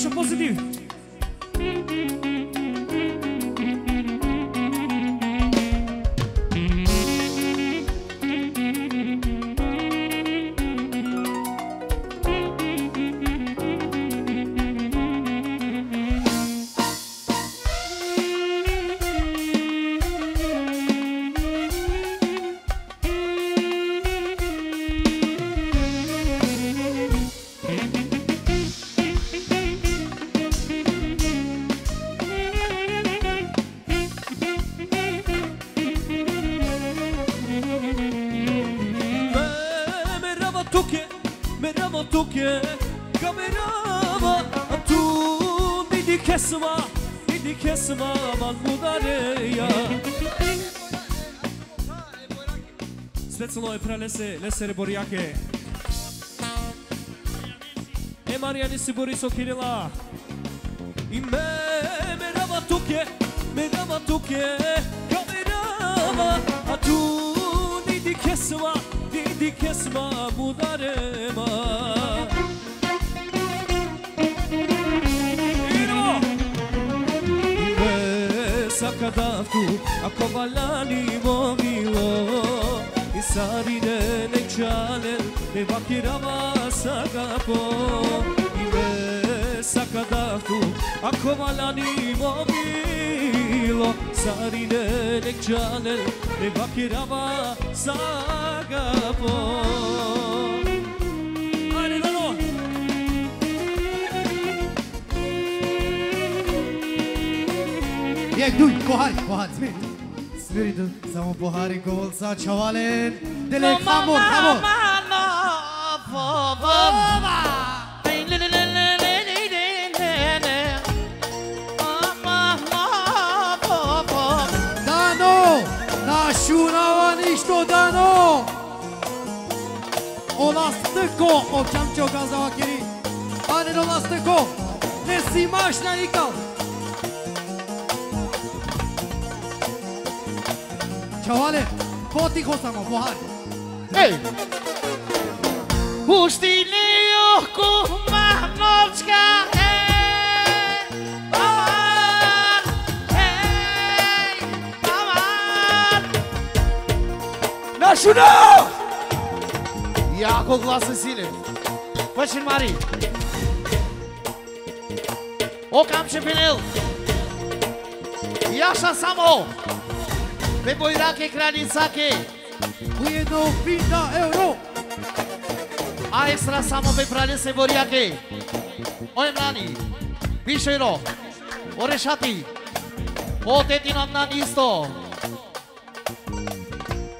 Așa pozitiv. Apollo Efralese Lesere Boriake E Marianisi Boriso Kirila I me merhaba tuke merhaba tuke Ka merhaba a tu nidi kesma nidi kesma budarema Sakadavku, ako valani movilo ისარინე ნეჩალე მე ვაქირავა საგაპო იმე საკადახტუ აქოვალანი მომილო სარინე ნეჩალე მე ვაქირავა საგაპო Jak duj, kochaj, kochaj, zmień. Zmień, Samo Buhari gol za čavalen, delek hamo, hamo. Dano, našunava ništo dano. Olastyko, o čamčo kazała kiri. Pane Olastyko, ne si maš na. Чавале, потихо само, бухари. Ей! Пусти не јохку, махновчка, Шуно! Јако гласен силе. Пачен Мари. о Окамче Пенел. Јаша само. pe bojrake kranicake Ujedno pinda euro A ekstra samo pe pralese borijake Oje mlani, piše ro Ore šati Oteti nam na isto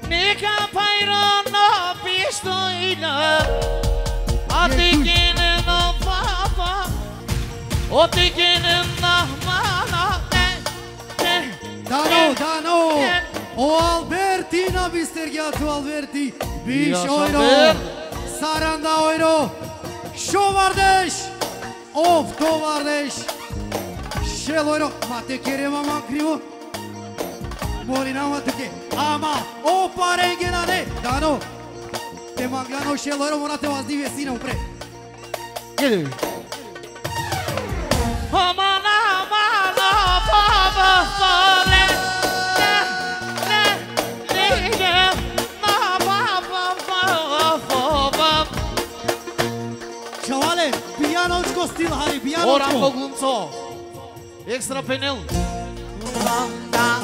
Neka pajro no pišto ina A ti kene no papa O ti kene no mana Dano, Dano! О, Алберти, на мистер Гиату, Алберти. Биш, ойро. Саранда, ойро. Шовардеш. Оф, товардеш. Шел, ойро. Мате, керема мама, криво. Моли, нама, туке. Ама, опа, на не. Дано. Те магляно, шел, ойро, мора те вас диве, сина, упре. Едем. Едем. Diego Steel Haribiano. Oran Bogunzo. Extra Penel. Rana,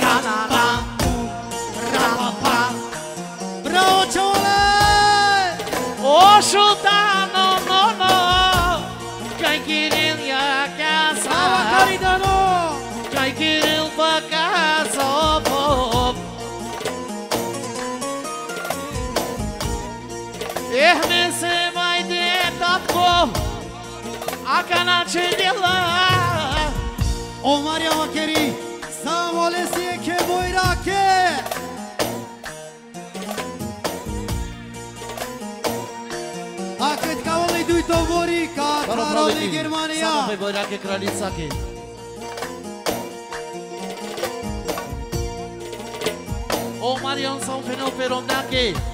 rana, rana. Akanache dela Omaria wakeri Samolesi ke boyrake Akit kavali duj tovori ka Karoli Germania. Samo pe boyrake kraljica ke Omarion sam fenopero nake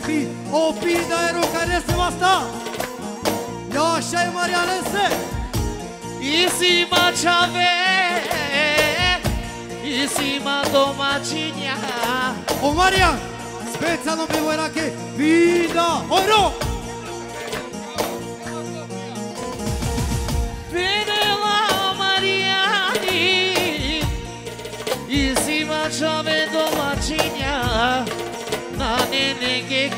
fi, o pida era o care basta. Ya şey Marianese, E cima chave E cima domatinha o Marian, speța no pe era que vida, oro. Videla Marijani Izima džave domaćinja Na nene ge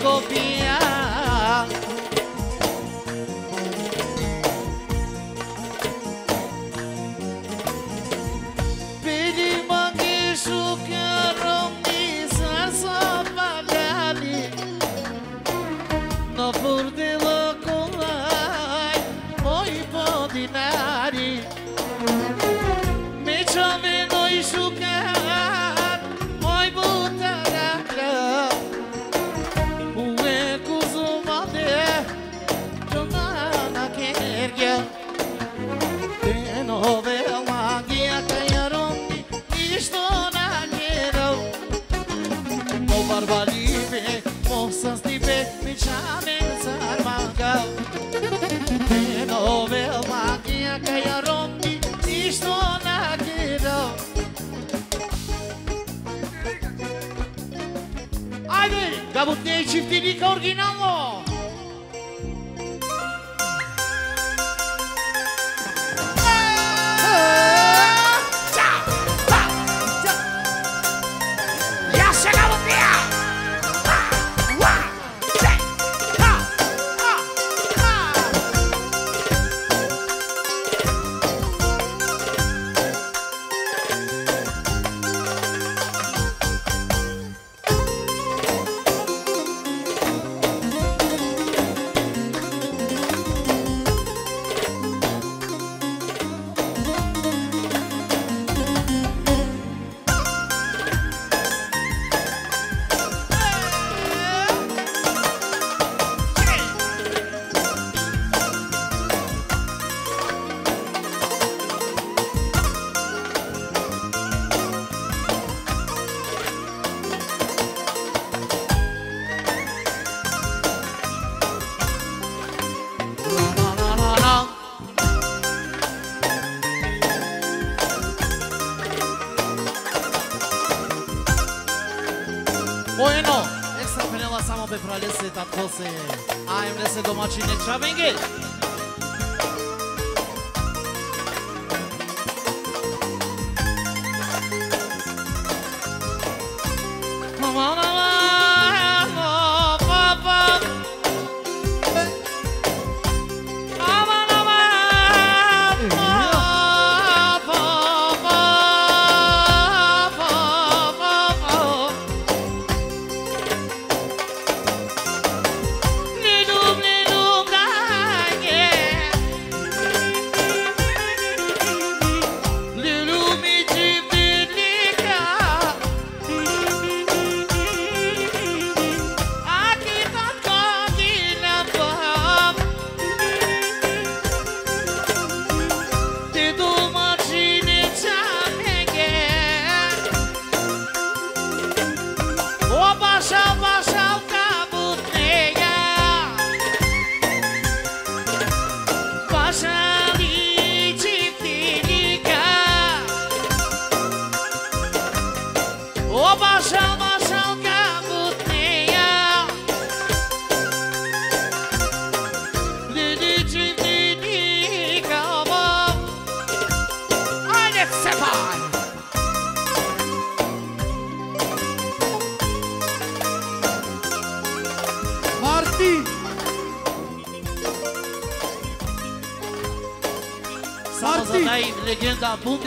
I am Nestor Domachi Nick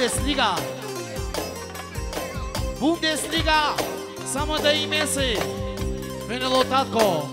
Бундеслига. Бундеслига, само да име се. Венело татко.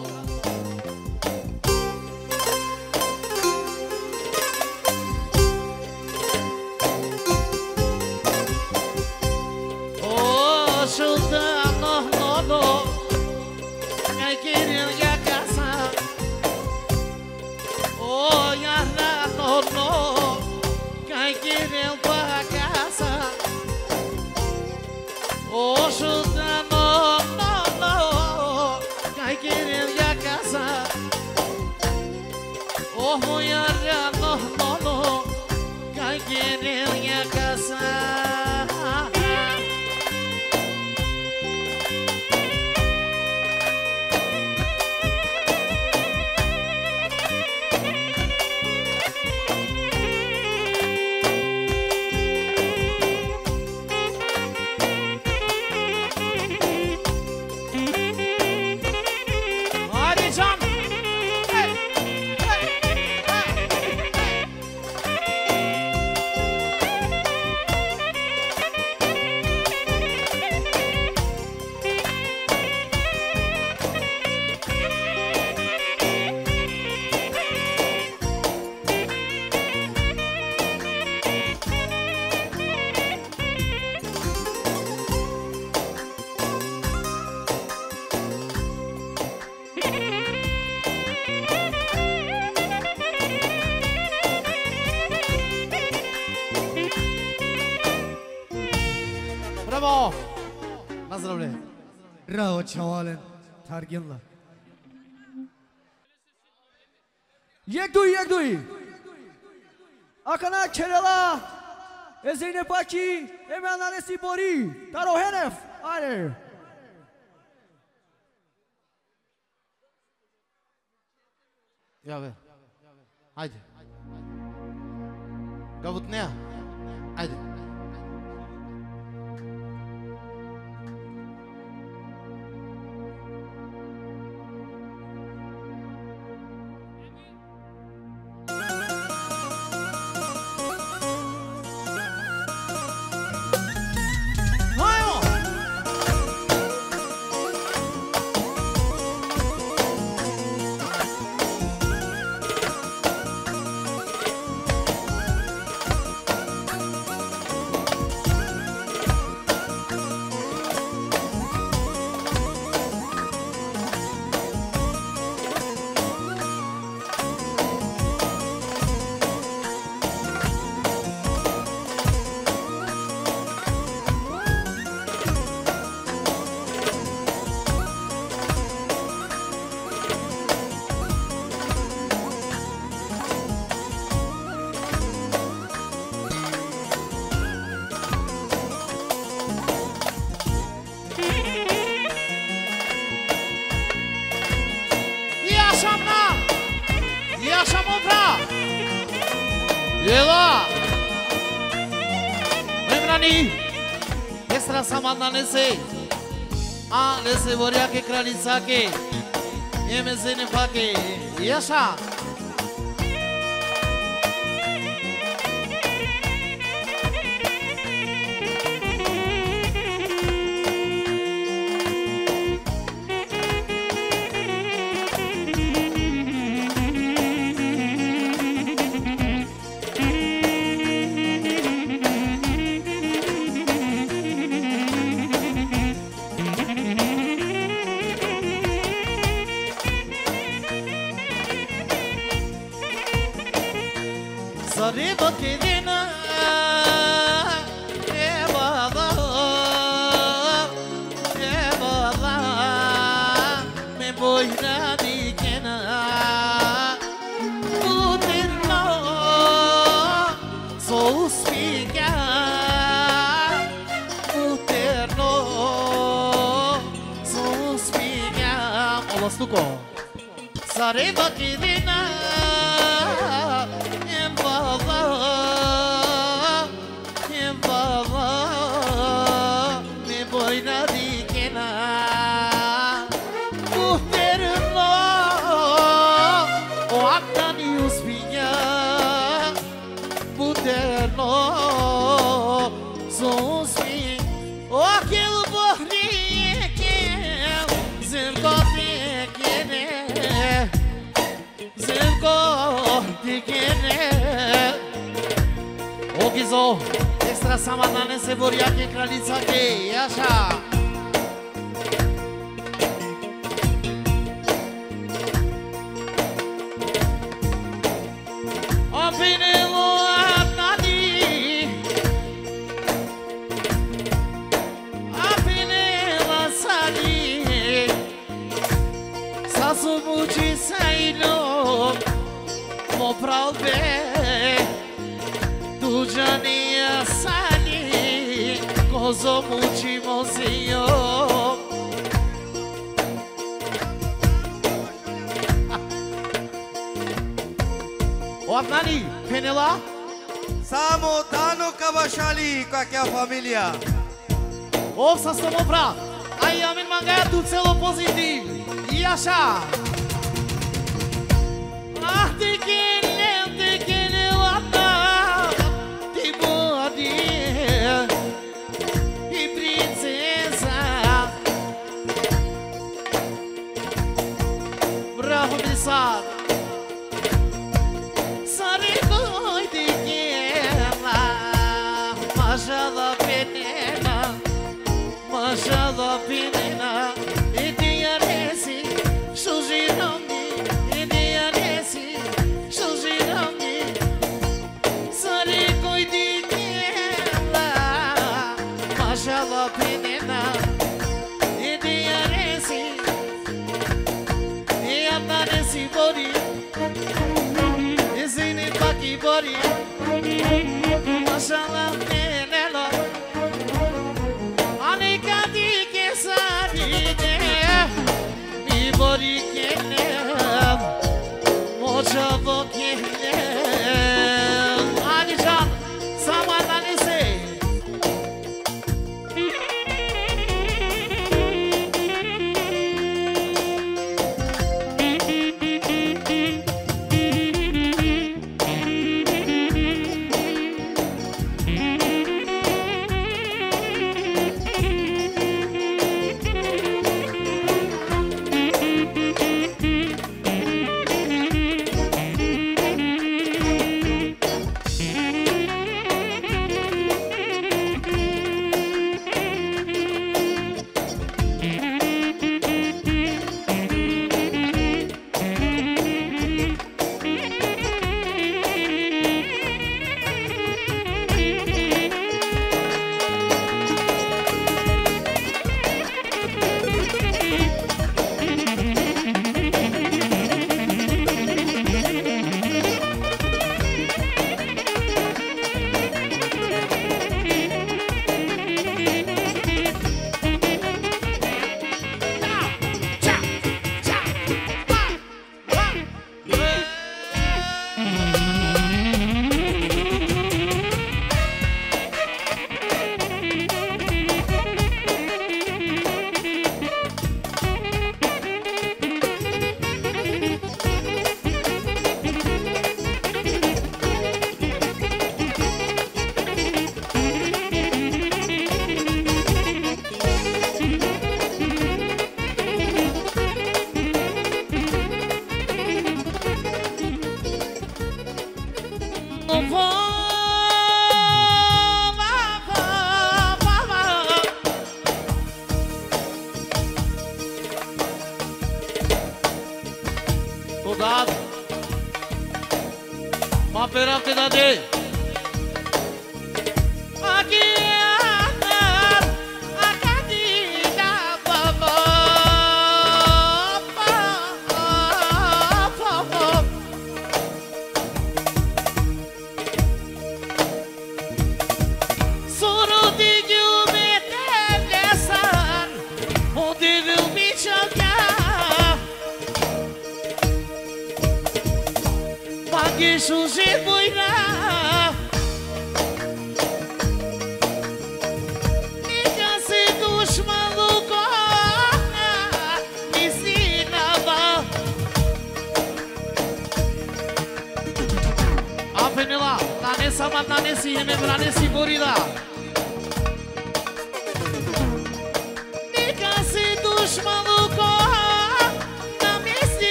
حق يلا یک دوی یک دوی اکنا کرلا ازین پاکی امیانا نسی بوری تارو هنف آره یا به هایده قبطنیا هایده Ela! Vem, Nani! Extra samanda nese! A nese boria ke kralica ke! Yeme zine fa ke! Yasha!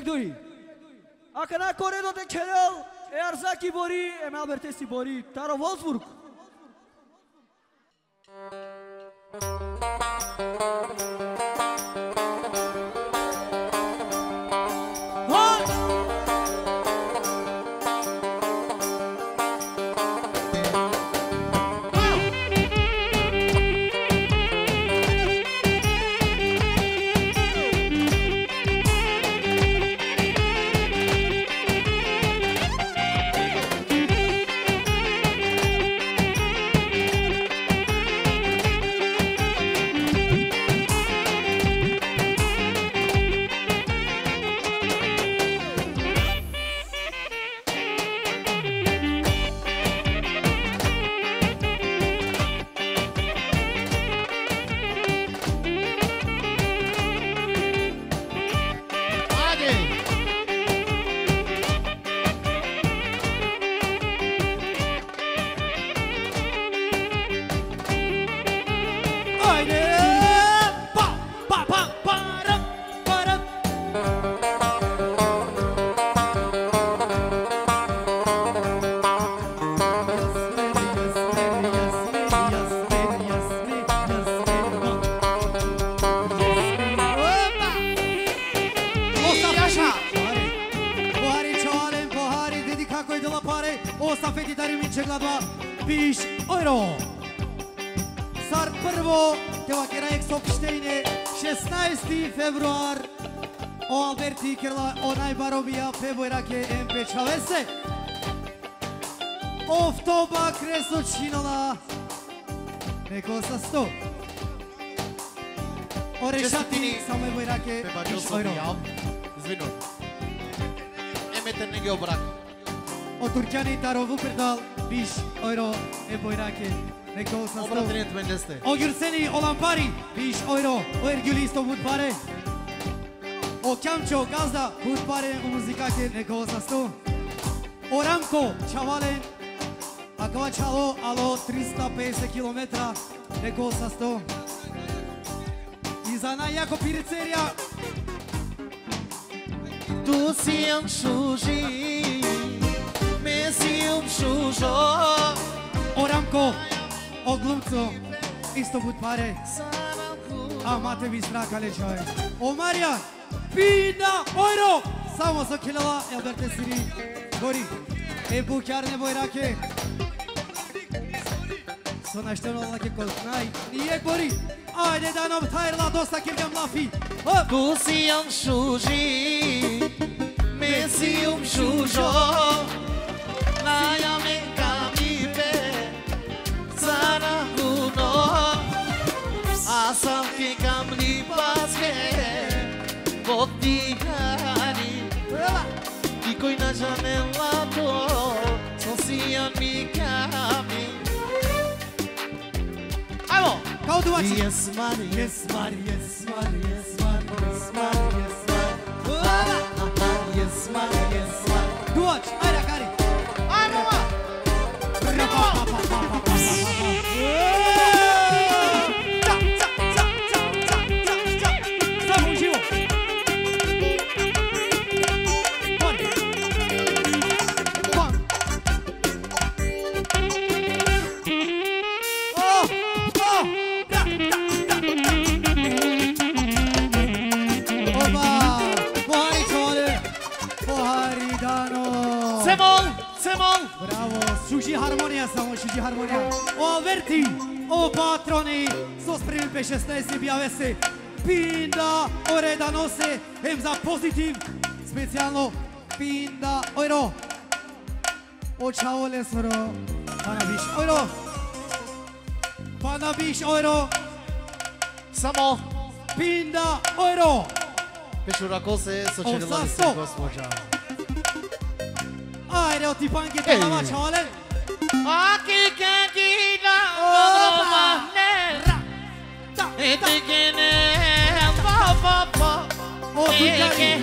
дуи. Акана коредот е келел, Ерзаки бори, Емел Бертеси бори, Таро Волсбург. стафети дари ми Дариминче гладба пиш ойро. Сар прво тева кераек сопштејне 16 февруар о Алберти керла онај баробија фебујраке МП Чавесе. Офтоба кресо чинала неко са 100. Орешати само е бојраке пиш ойро. Извинувам. Емете не ги обракам. oturkani tarovu përdal Bish euro e bojrake Në kohë së Obra me leste O gjërseni o lampari Bish euro o ergjulli sto mund O kamqo gazda mund pare U muzikake në kohë së stov O ramko qavale Akva qalo alo 350 kilometra Në kohë së stov I jako piricerja Tu si jam shushim silmë shusho Oramko, o glumco, isto bud pare A mate mi stra kale qoj O Marja, pina, ojro Samo so kilala, e berte siri Gori, e bukjarne bojrake Sona shtë në lake kolknaj Nije gori, ajde da nëm tajrë la dosta kirgëm lafi Busi jam shushi Mesi jam shusho Ficoi na janela do Sozinha me cabe Ai, bom! Caldo aqui! Yes, Mari, yes, Mari, yes, Mari, yes, Mari, yes, Mari, yes, Mari Yes, Mari, yes, Mari Do outro, olha! Shushi harmonia, samo, Shushi Harmonija. O Verti, o Patroni, so spremili pe 16 objave. Pinda, ore da nose, em za pozitiv, specijalno Pinda, ojro. O čao lesoro, pana Panabiš, ojro. Panabiš, ojro. Samo. Pinda, ojro. Pešurakose, sočelovali se gospođa. Ayrı oti pangi dalava çalın. Aki kendi dalava ne? Etikine baba baba. O Türkani.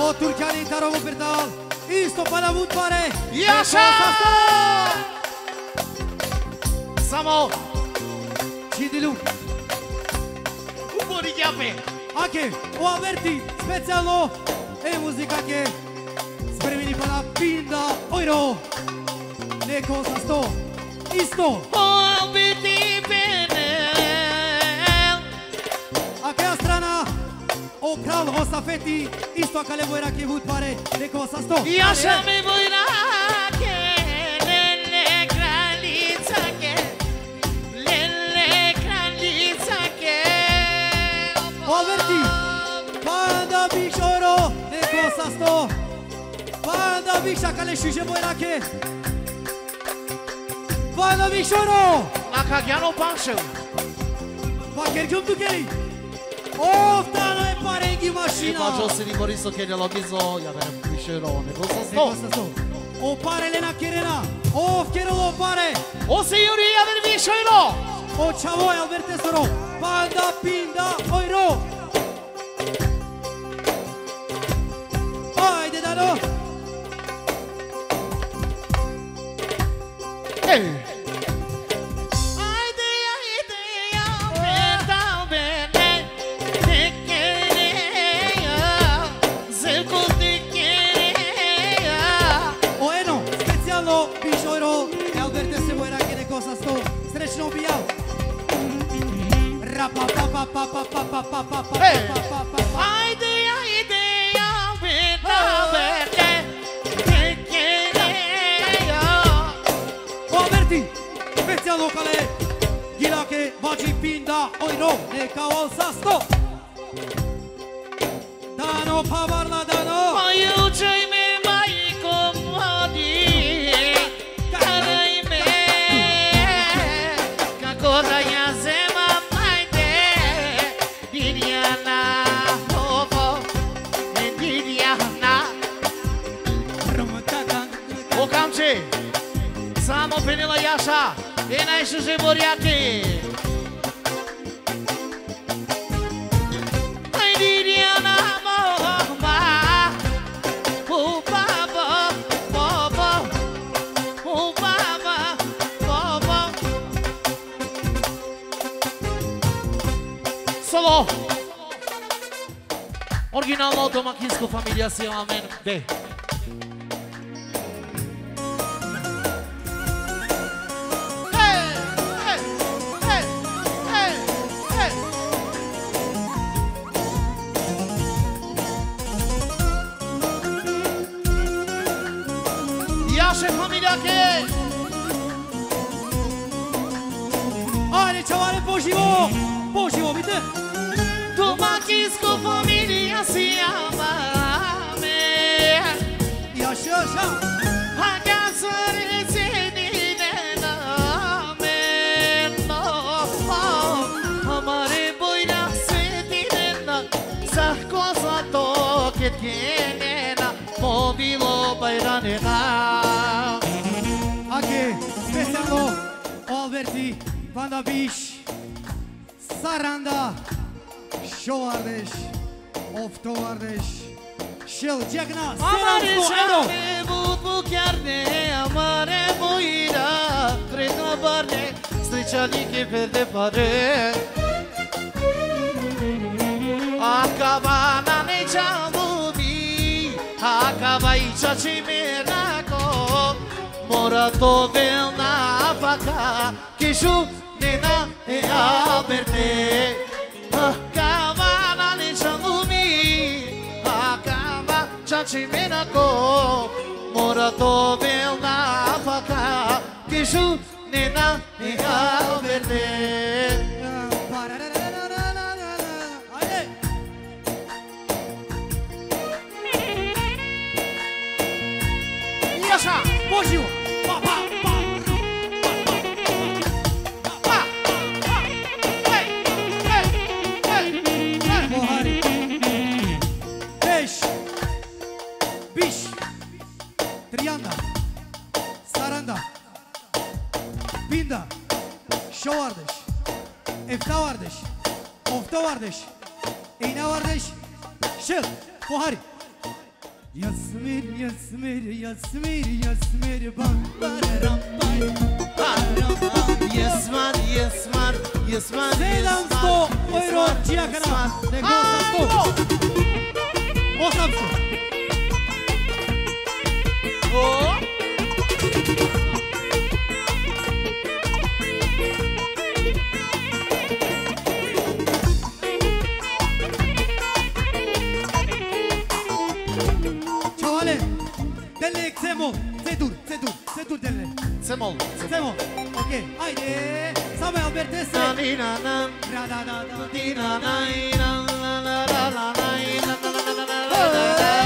O Türkani darovo per dal. Isto para vutare. Yaşa! Samo. Çidilu. Umori yape. Ake, o averti specialno e muzika ke spremeni para Pinda Ojro. Neko sa sto. Isto. Vol biti benel A koja strana o kral o stafeti isto akale vojra ke vut pare. Neko sa sto. Yaşa mi buyrake Lele kralica ke Lele kralica ke O Alberti, panda biš Ojro. Neko sa sto. নবীক সকালে শুষে বই রাখে Vai no Michoro! Na Kagiano Panshel! Paker Gumdukei! Oftano e Parengi Mașina! Ma Josi di Moriso che ne logizo, ja verem Michorone. Cosa sto? Cosa sto? O pare Lena Chirena! O Chiro o pare! O si Yuri Aver Michoro! O Chavoy Albertesoro! Panda Pinda Oiro! más menos. vivo bayraneqa Ake besango Alberti oh, Vandavish Saranda Şovardeş Of tovardeş Şıl cegna Amare şarbe bud Amare barne pare Ah Acabaixa de menaco Mora to vel na faca Que ju nena e alberte Acaba na lixa lumi Acaba já te menaco Mora to vel na faca Que ju Şo vardır. Efta vardır. Ofta vardır. İğne vardır. Şık. Buhari. Yasmir yasmir yasmir yasmir bambar rambar Yasmar yasmar yasmar Selam sto euro cia kana Ne gosta sto Osam sto Oh Denle. Semol. Xemo, ok, haydi. Samuel Albertese. Na ni na na, Ra da da da. ni na na, na na na na na na na na na na na na na. Oh,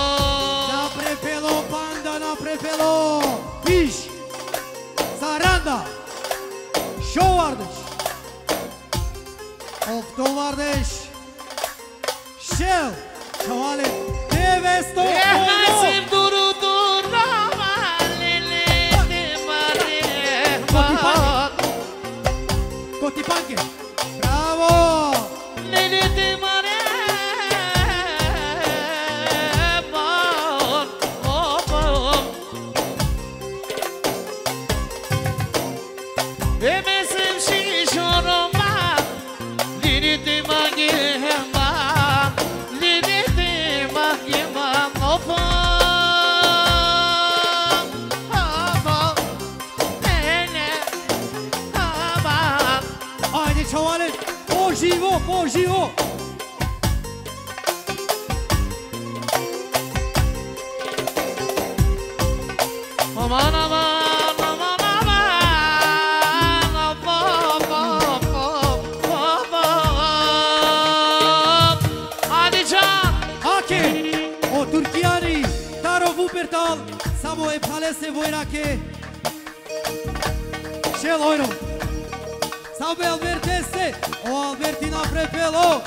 Alo, Piş, Zaranda, Show varmış. Okton varmış. Şev, Çavali, Devesto, Devesim duru duru Kotipanke. Gio! revelou.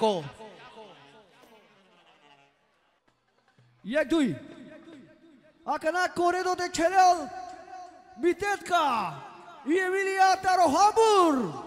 को Yagdui. Akana Koredo de Cherel. Bitetka. Ievilia Tarohabur.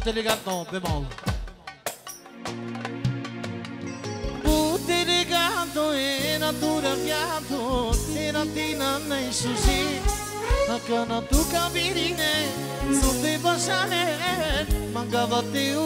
não tem ligado não, bemol. ligado e natura viado Seratina nem sushi Akana tu kabirine Sote bashane Mangava teu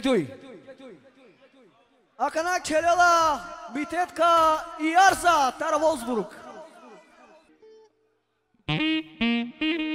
Клетуй. Акана Челела, Битетка и Арза, Тарволсбург. Mm-hmm.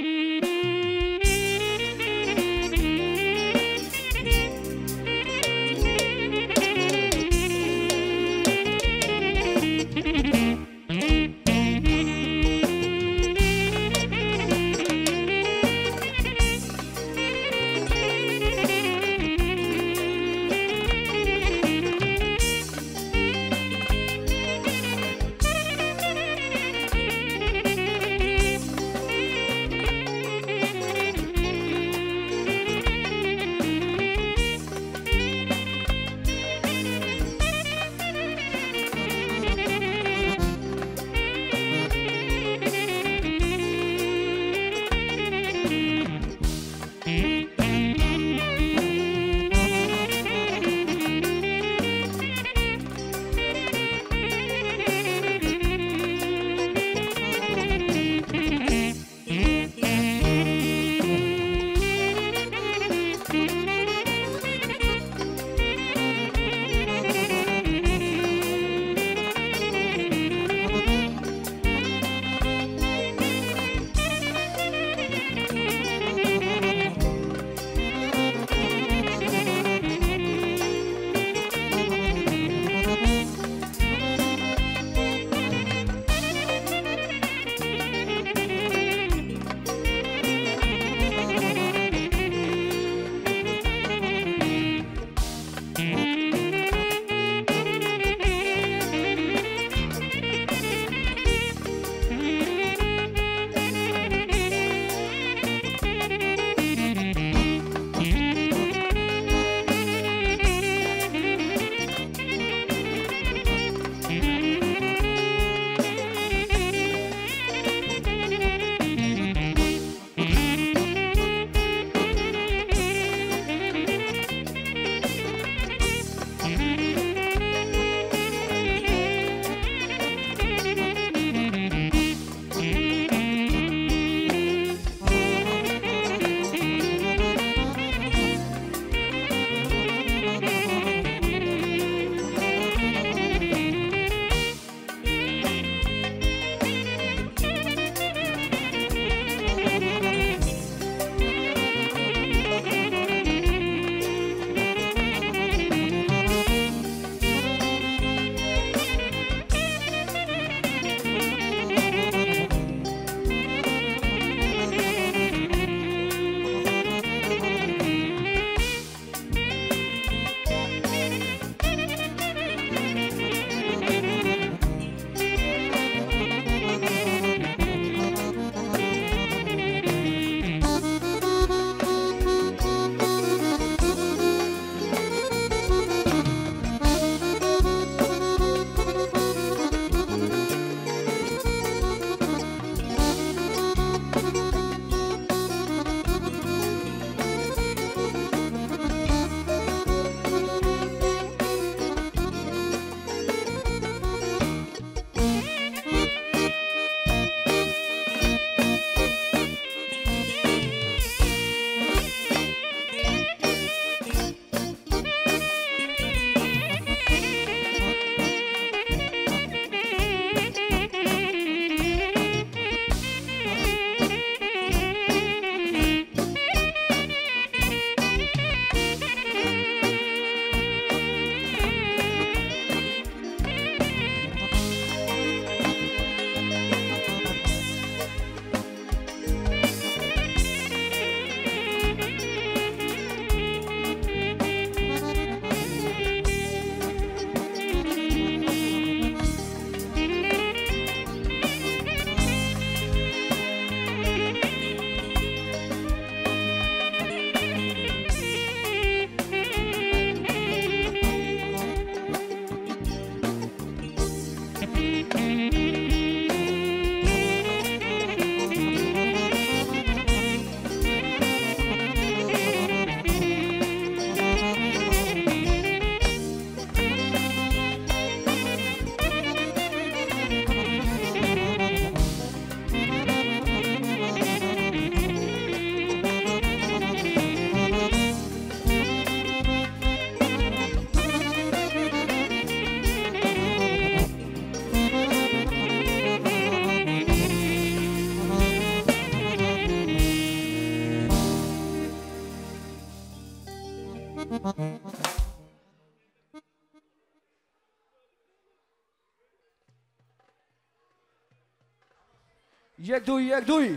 Јек дуј, јек дуј.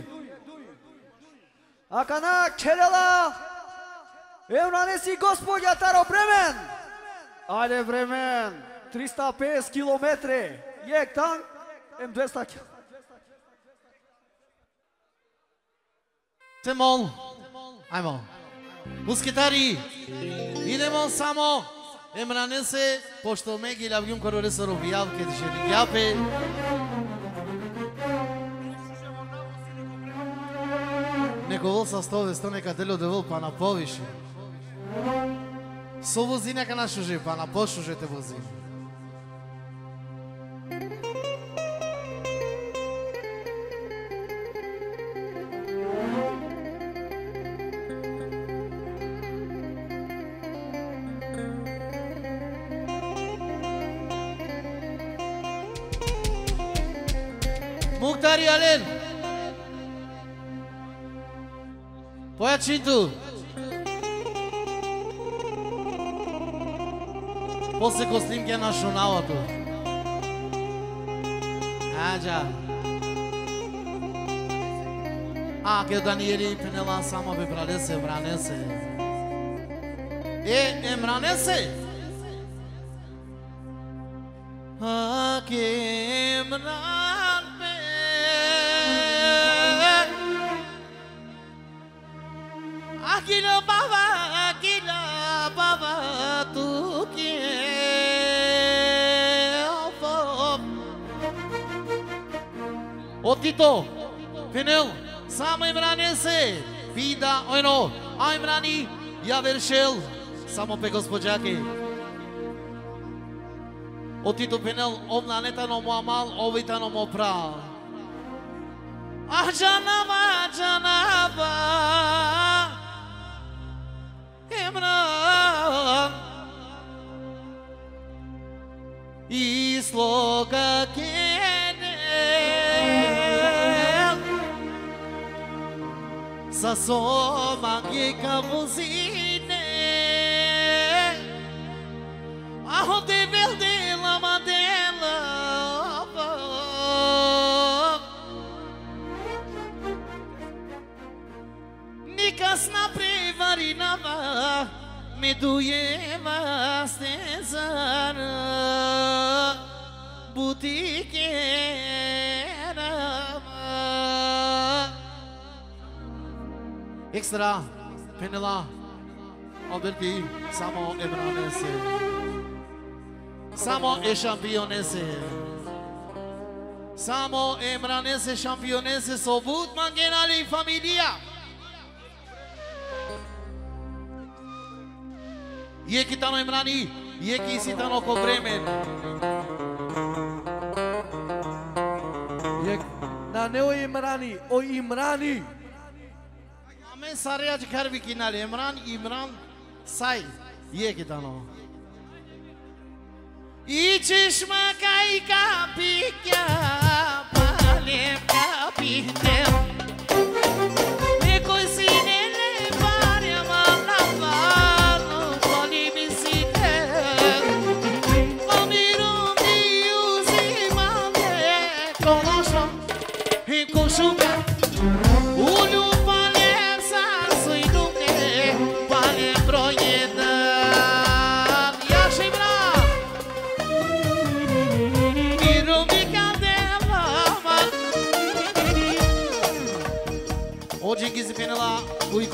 Ака на келела, евна не си господја таро бремен. Ајде бремен, 350 километри, јек танк, ем 200 км. Тимол, ајмо. Мускетари, идемо само. Емранесе, пошто ме ги лавгим кој рисоро вијав, кеди ше ни гјапе. Неко вол са стове, сто нека дело де па на повише. Со вози нека на шуже, па на пошуже те вози. Muhtar Yalil. vozina. Muhtari Alen. Poja Cintu. После го снимке на шуналото. Аджа. А, ке Даниели пенела само бе бранесе, бранесе. Е, е бранесе. А, ке бранме. Тито, Пенел, само Имране се, вида ојно, а Имрани, ја вершел, само пе господжаки. О Тито Финел, овна нетано му амал, овитано му прав. Аджанава, аджанава, Имран, и слога кем, sa soma que camuzine, a de verde la madela, Nikas na prevarinava, me dujeva stezana. Ekstra, Penela, Alberti, само Emranese. Samo e šampionese. Samo Emranese šampionese sobut и фамилија. Јеки tano Emrani, jeki si tano ko bremen. Jek, na ne o Imrani, o Imrani. हमें सारे आज घर भी गिना ले इमरान इमरान साई ये कितना हो ई चश्मा काई का पी क्या पाले का पी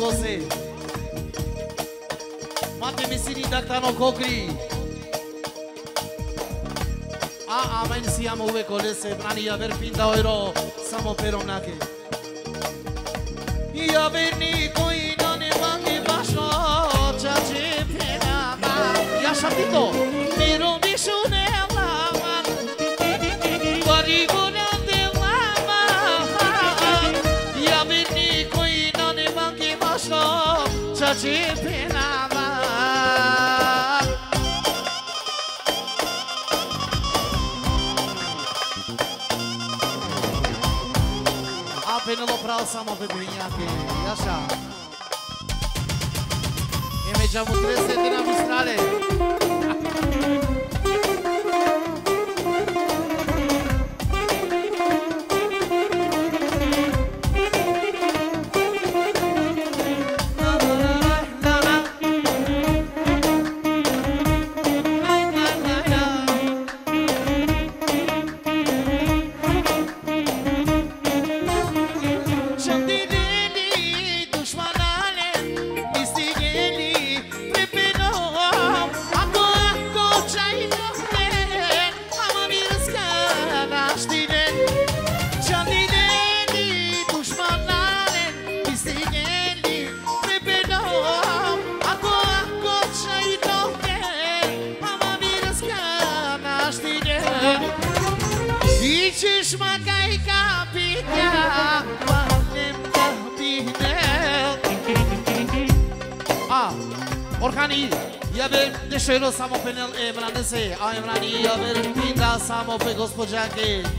uikose. Mate misini daktano kokri. A amen siamo uve colese brani aver pinta oiro samo peronake. Ia verni de penava Apenas pra alçar uma bebinha aqui, achar E me chamo na centenas australes Yeah.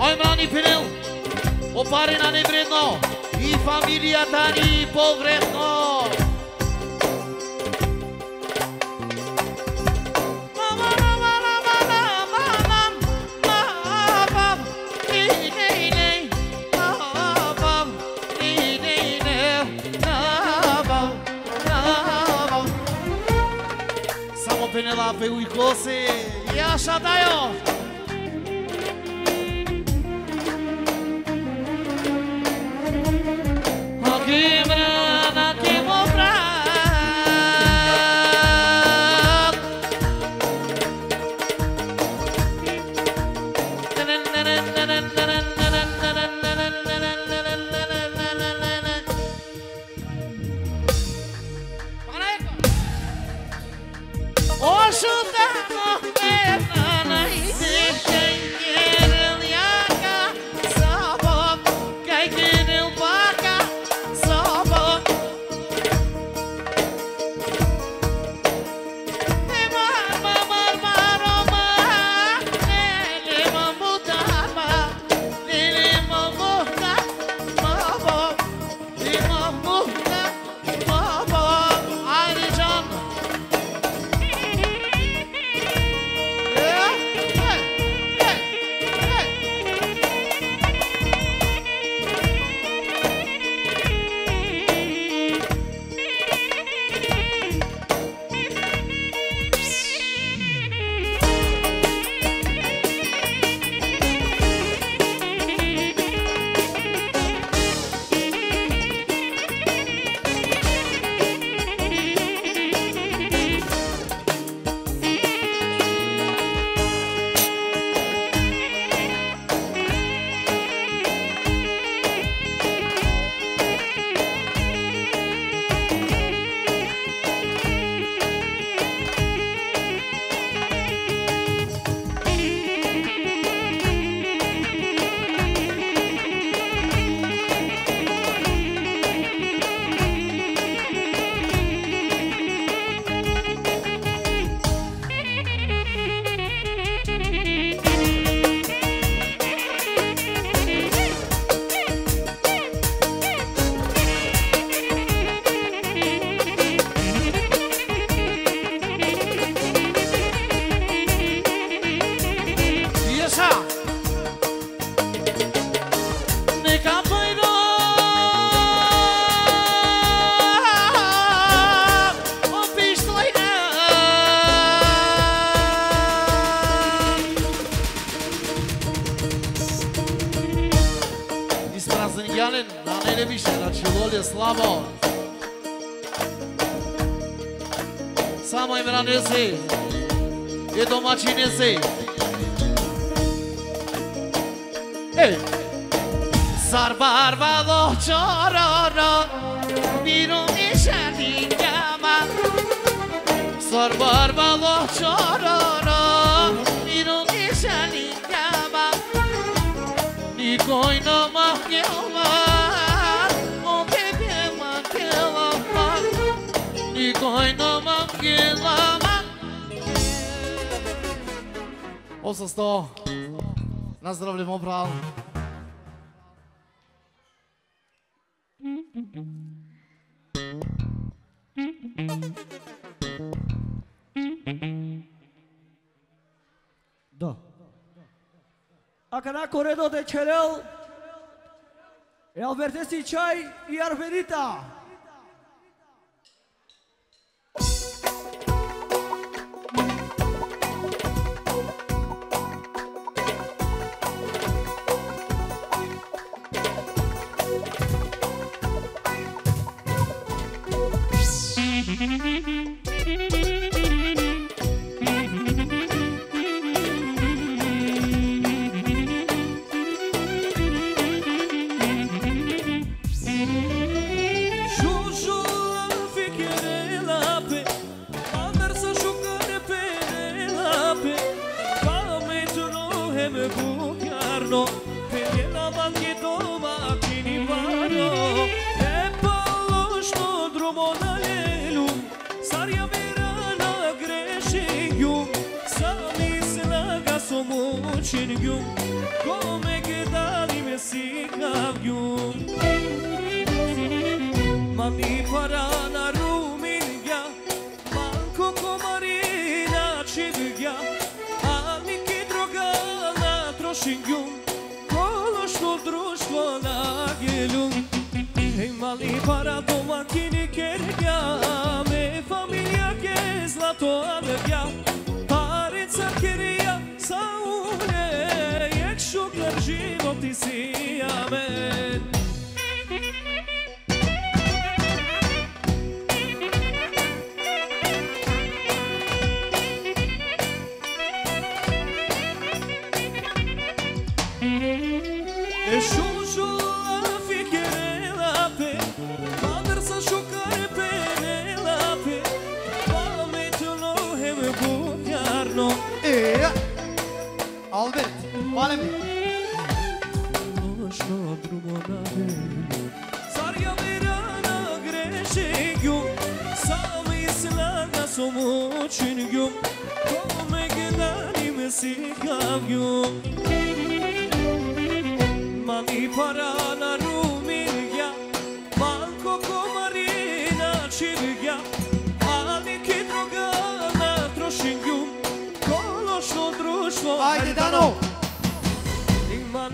ajmrani pneu, Pare na nevredno i familija ta ni pogrešno. Samo penela Icose e acha daí, ó. 去。Sar barbado chororo Miro mi llama Ni koi no mahkema O bebe mahkema Ni koi no mahkema 800 Na Acana corredor de cerel. El é verdesi chai iar verita. trošinju Kološno društvo na gelu Hej mali para domaćini kerja Me familija ke zlato alerja Parica kerja sa ulje Jek šukler život i si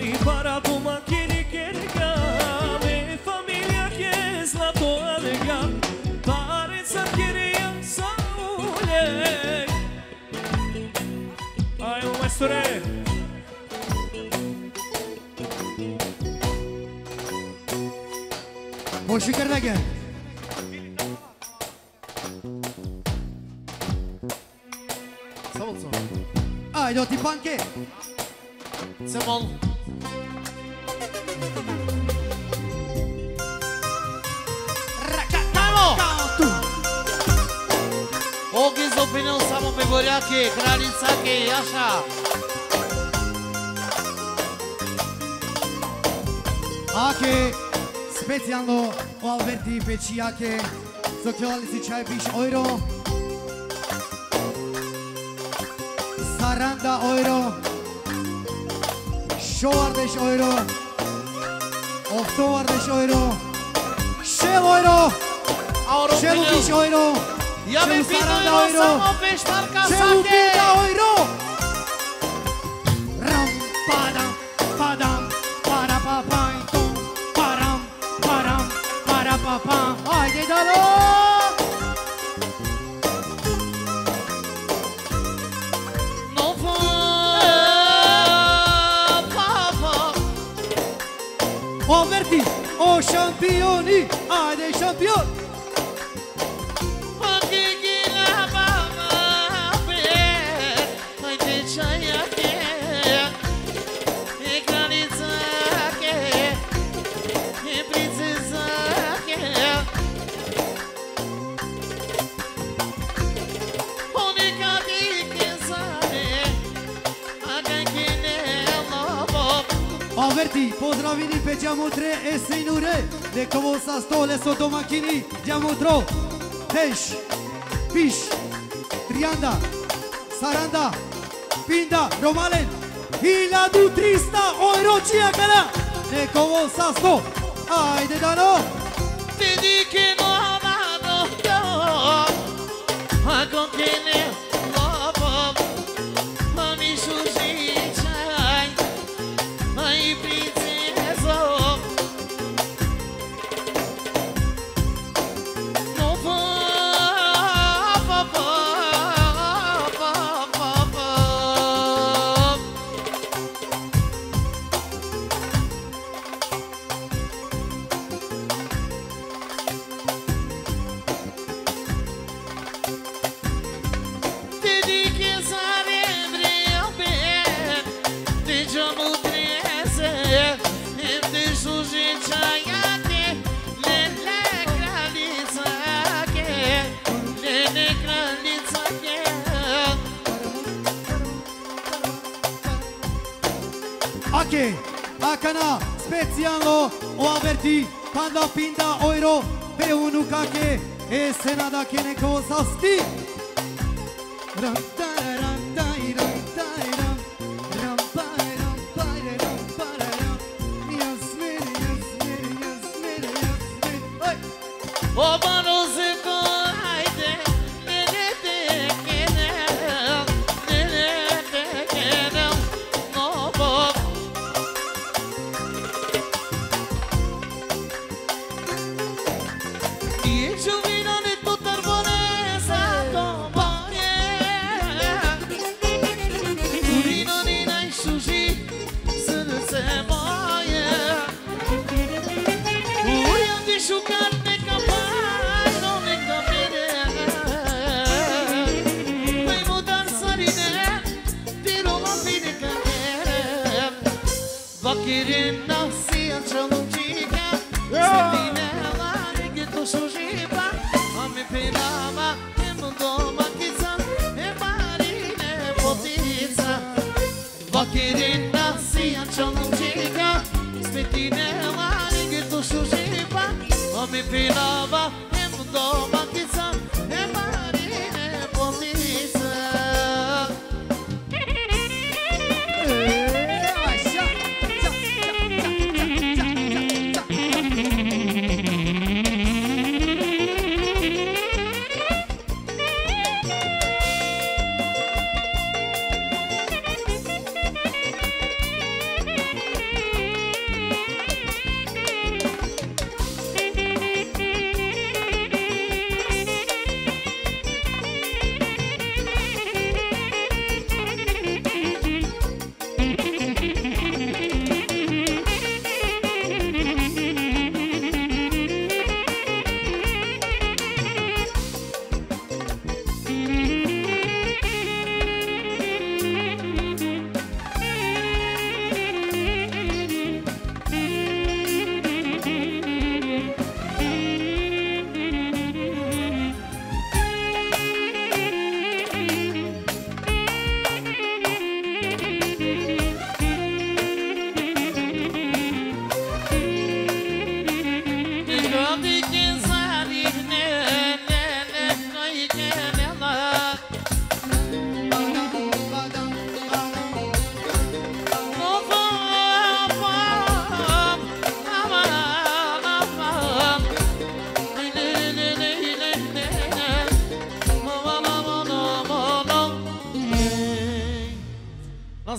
Imani para domaćini kerga Me familija je zlato alega Pareca kerija sa ulje Ajmo majstore Boşu kırda gel Samo co? Ajde oti panke Cemol. Rakatamo! spinul samo pe gorjake, kraljicake, așa. Ake, specijalno u Alberti Pečijake, zaključali si čaj piš euro. Saranda euro. Šovardeš euro. Oftovardeš euro. Šev euro. Šev piš euro. Ja Saranda euro samo peštarka Šelu sake. pita euro Ram padam padam para pa pa tum param param para pa pa Haydi dalo pa. Overti, O șampioni, haide șampion Zoti, pozdravili pe geamul 3 esinure De kovo sa stole soto makini Geamul tro, deș, piș, trianda, saranda, pinda, romalen Ila du trista, o erocia kala De kovo sa sto, ajde da no Te dike mohamado, yo Ako kene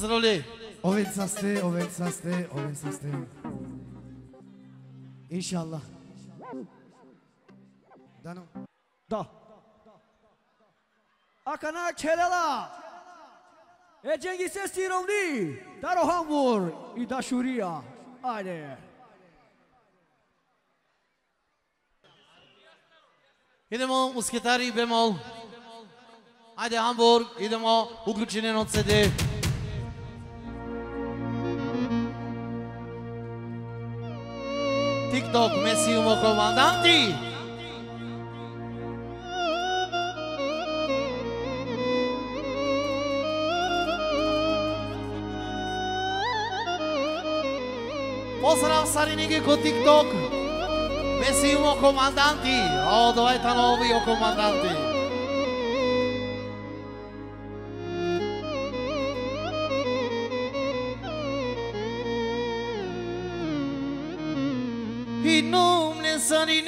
Nazroli. Ovel saste, ovel saste, ovel saste. İnşallah. Dano. Da. Akana Kerala. E Cengiz Estirovni. Daro Hamur. İda Şuriya. Haydi. Idemo musketari bemol. Ajde Hamburg, idemo uključeni od CD. TikTok, Messi umo komandanti. Pozdrav Sarinike kod TikTok. Messi umo komandanti. O, давай та нови о Prin numele să ne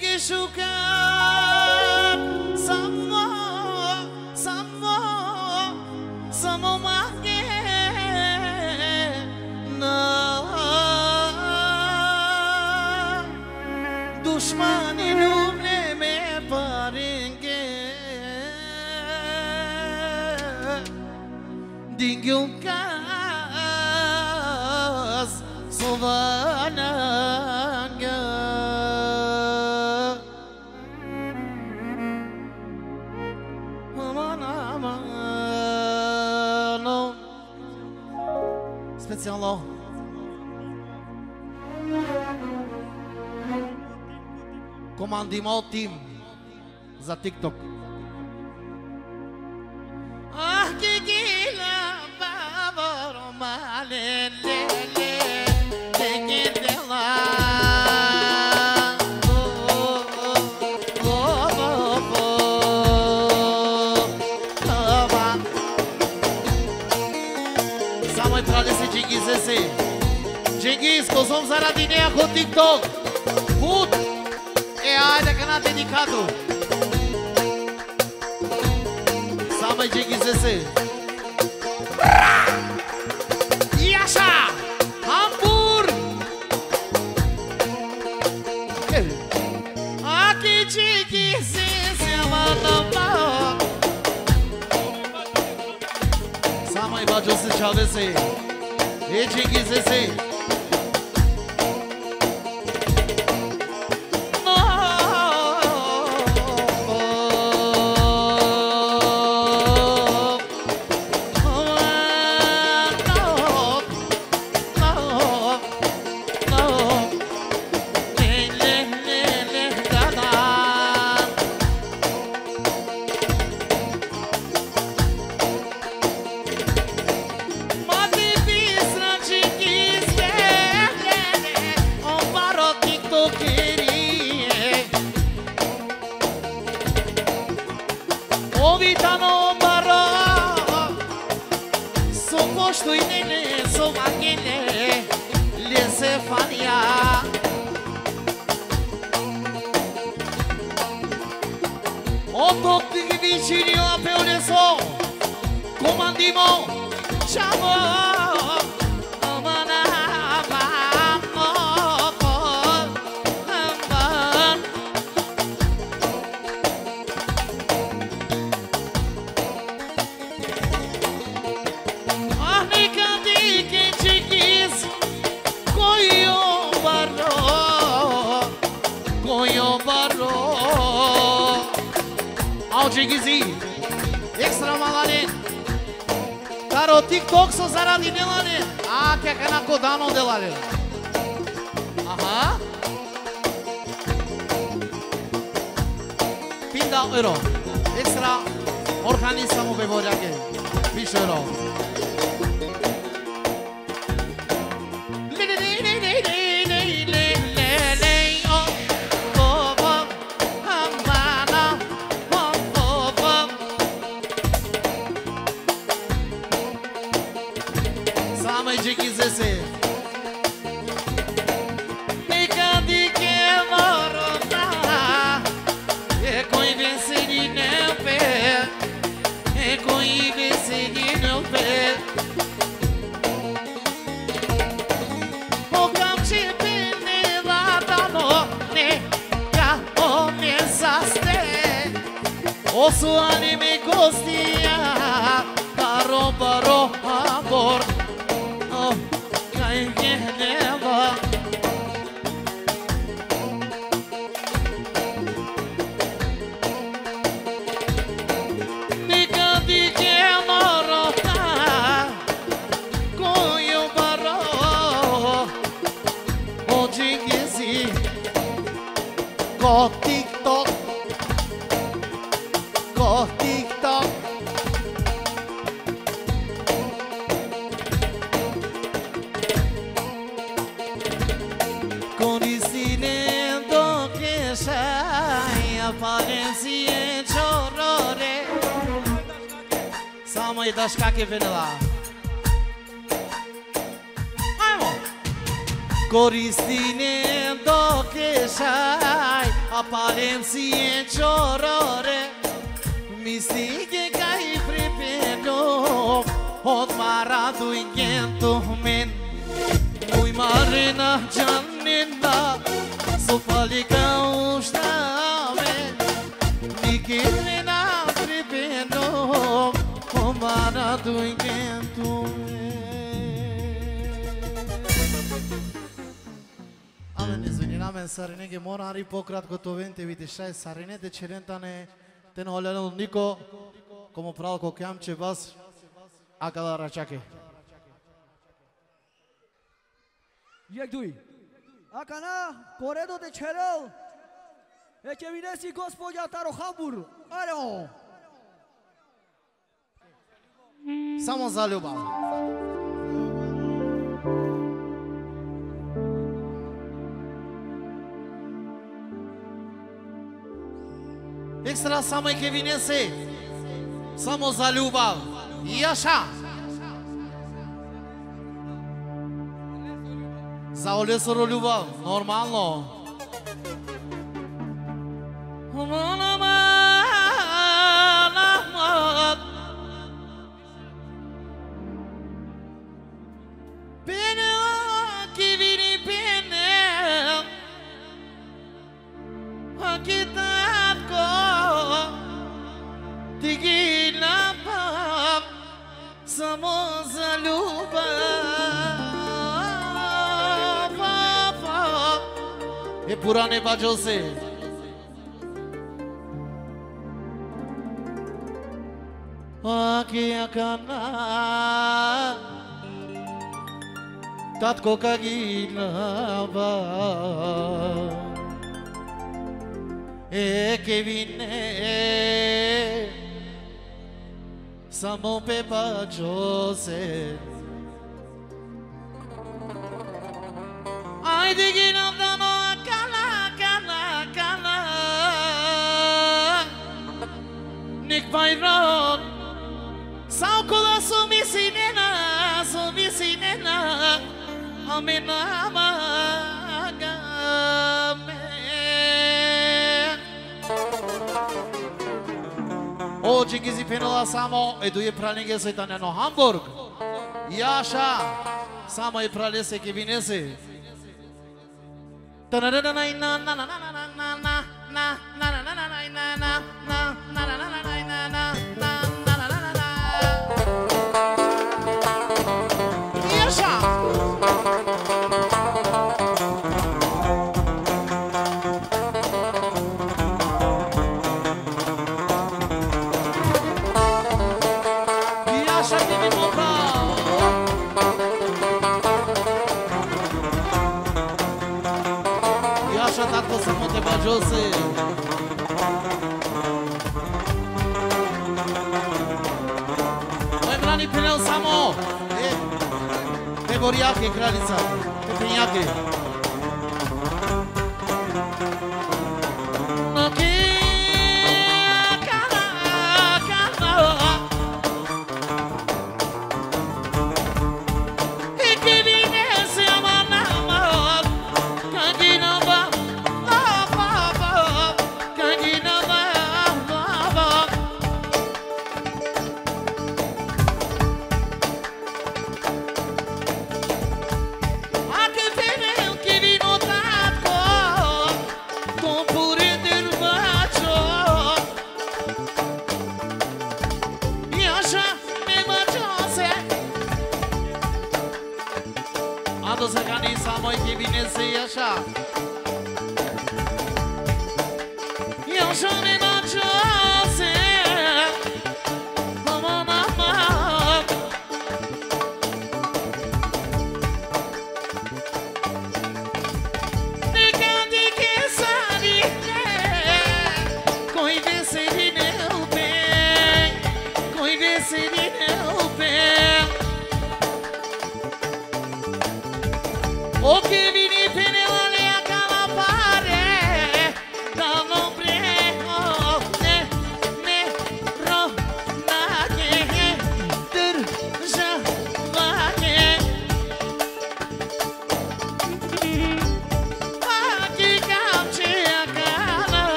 gheșucam le le le que de la. Oh, oh, oh, oh, oh. Самый пролеси Cengiz ese. Cengiz, cosum zaradinea cu TikTok. Sadu. Samej Cengizesi. Yaşa! Hambur! Aki Cengizesi amanama. Samej bacısı çavesi. Cengizesi. Cengizesi. Pinda euro Extra Organizamo pe vorjake Piše euro distrae sarine de cerentane ten holele un nico como prado co cheam ce vas a cada rachaque Iec dui Acana coredo de cerel E ce vine si gospodia Tarohabur Are o Samo za ljubav Ekstra samo che vinese. Samo za ljubav. I așa. Za olesoro ljubav, normalno. Bine ochii دیگی لبم زمازلوبم یه پورانه بجوزه Akia kana Tatko kagila ba. Ekevine Samo Peppa Joseph. I'm thinking of the more color, color, color Nick Byron Sao kula sumisinena, sumisinena Amin ama Bravo Cengiz'i penala samo eduje pralinge se taneno Hamburg. Yaşa. Samo i pralese ki vinesi. Na na na na na na na na na na na na na na na na na na na Borijake kraljica Te penjake No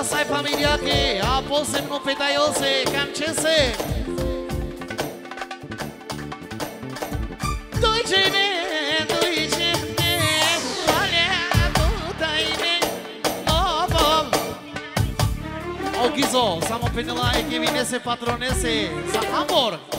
asaj familjake, a posim në petajose, kam qese. Dojqene, dojqene, vale, dojtajne, op, po. op. Gizo, samo penela e kemi nese patronese, sa amor.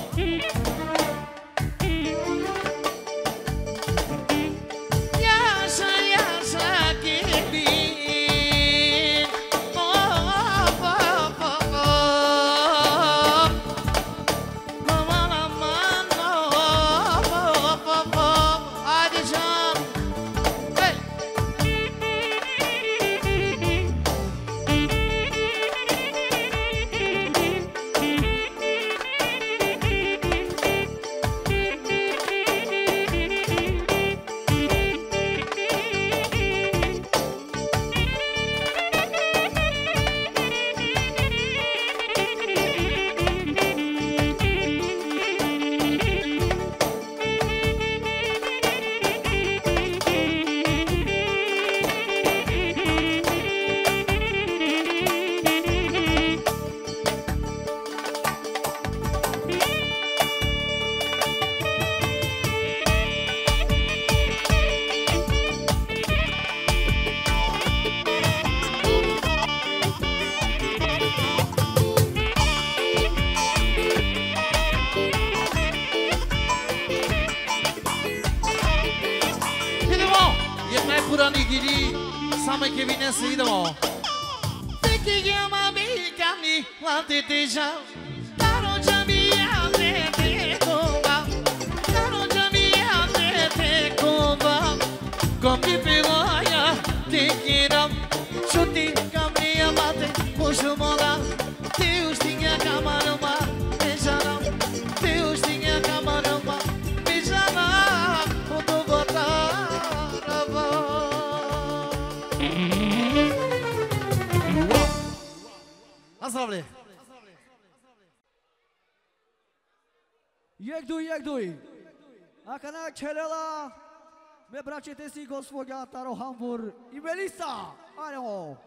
Si gospodia Taro Hambur i Melissa. Alo.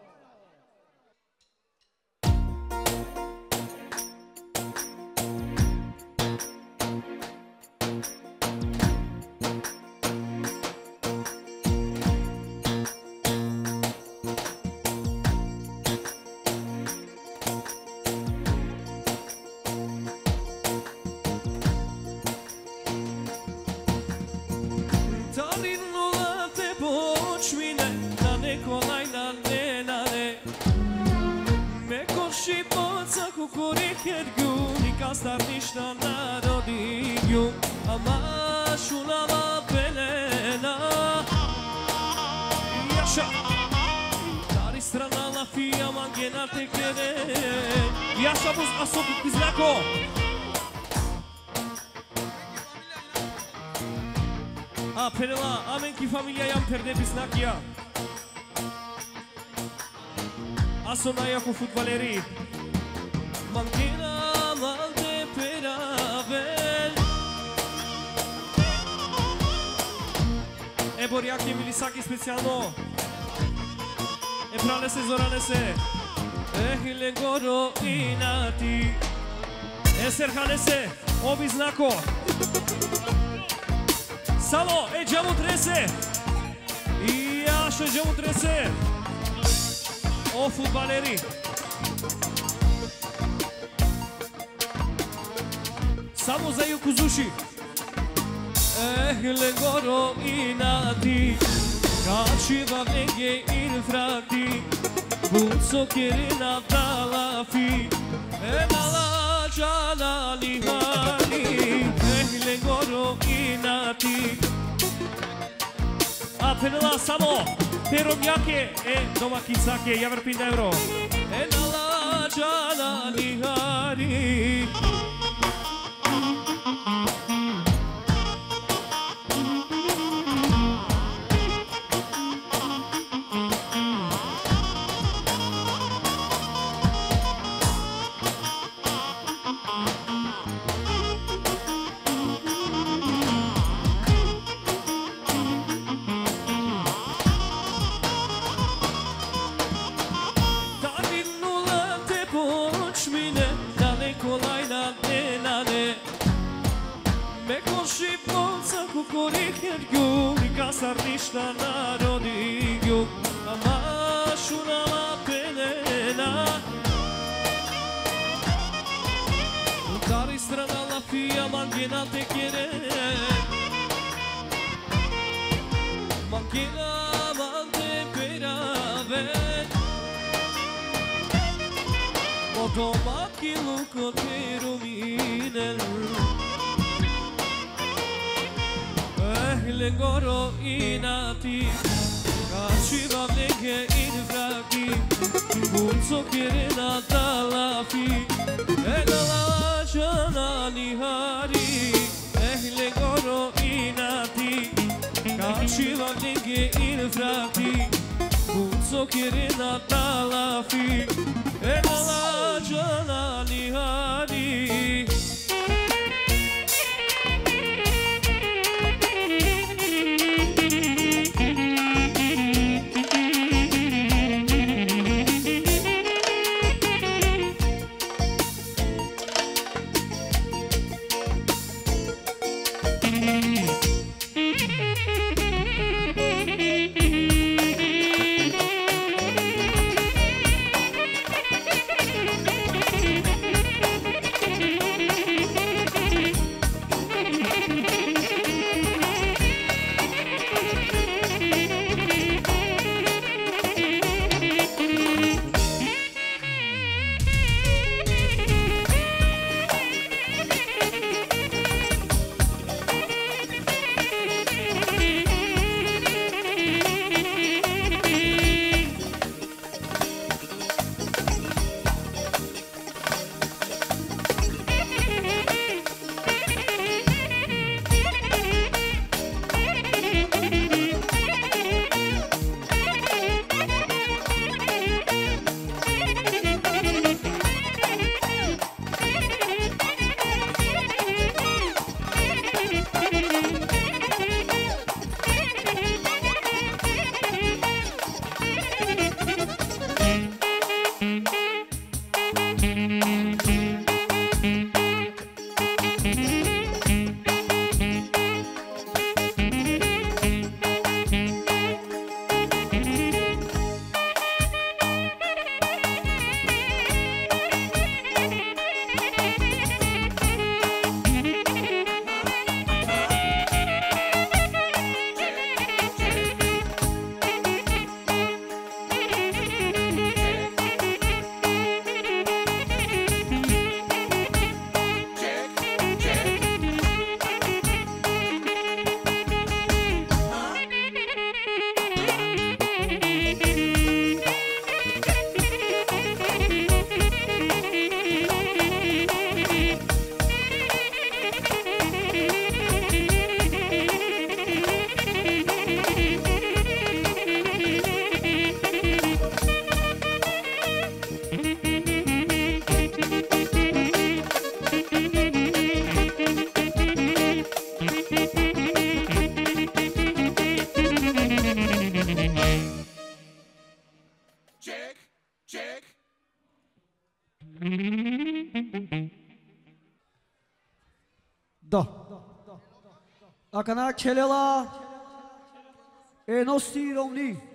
לפי המנגן אל תקדם יש אבוס עסוק בזנקו הפרמה אמן כי פמיליה ים תרדה בזנקיה אסונה יפו פוטבלרי מנגינה מלדה פרבל אבוריה כמיליסקי ספציאנו Зоране се, Зоране се. Ехиле горо и на ти. Есер хане се, оби знако. Сало, е джаму тресе. И јашо джаму тресе. О, футбалери. Само за јукузуши. Ехиле горо и на ти. Качива веќе и frati, un socchierina dalla fi, e dalla gialla li mani, e le goro inati. Attenela samo, pero mjake, e doma kisake, javr pin euro. E dalla gialla li mani. Thank you. сар ништана родигю амашунама пенена кари страна лафия мангена текене мангена манте пераве Otomak ilu koteruminen Otomak ilu koteruminen Ile goro i nati Kaçı bavlege infraki Bunso kere na talafi. Elala aşana nihari Ehle goro i nati Kaçı bavlege infraki Bunso kere na talafi. Elala aşana nihari. Bakana Kelela Enos Romni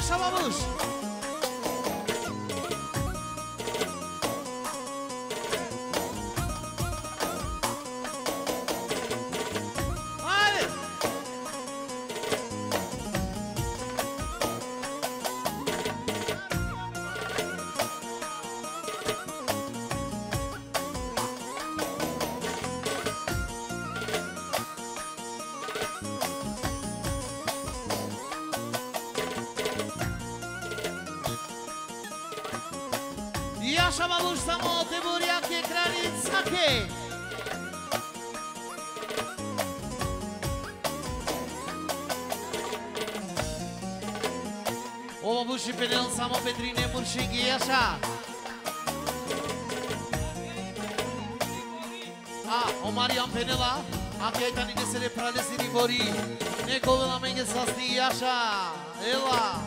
yaşamamış. yes, sir. A ah, Omaryan Penela, a Keitani de Cerebrales e Nivori, Necola Mendes Sassi, Yasha, Ela.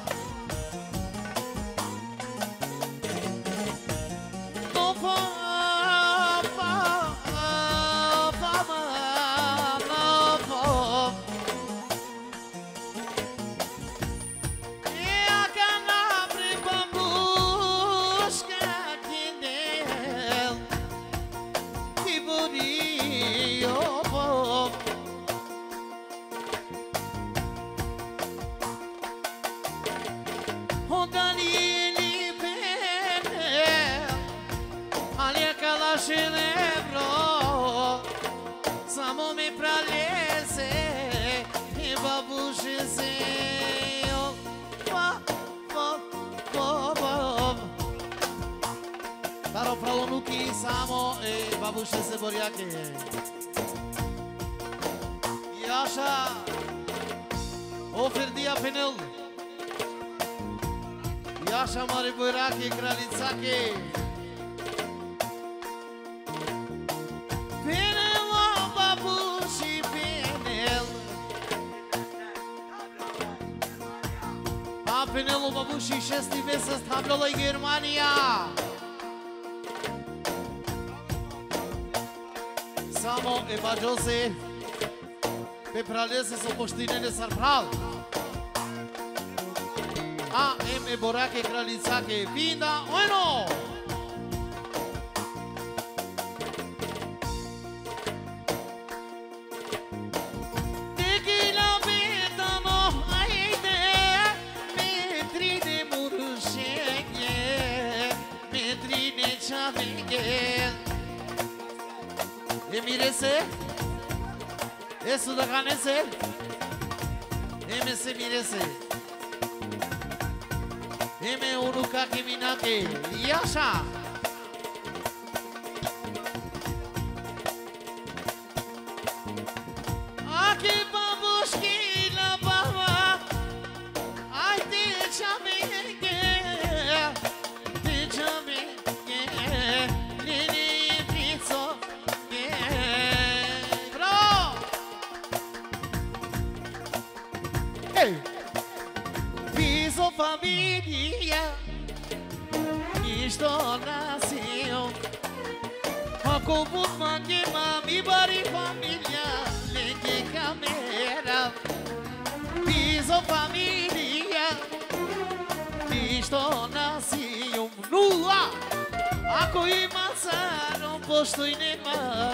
dostoyneva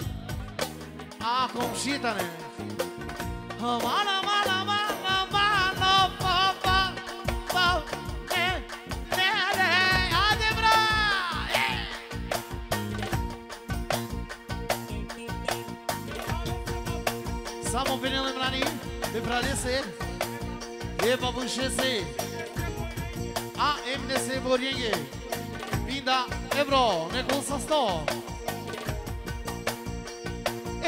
A Conchita, né? Mala, mala, mala, mala, pa, pa, pa, né, né, né, adebra! Samo venil lembrani, de pralese, de babuchese, a emnese boringe, vinda ebro, negul sa sto,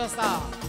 ください。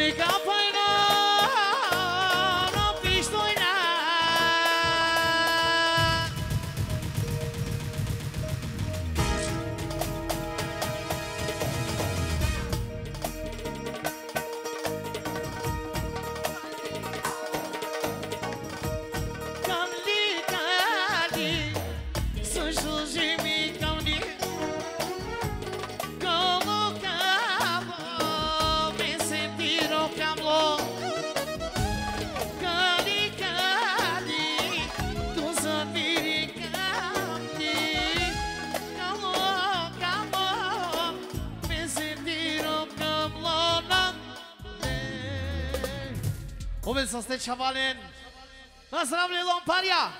Africa. să ne ceavalen. Nasrăm le luăm!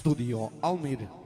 Studio Almir.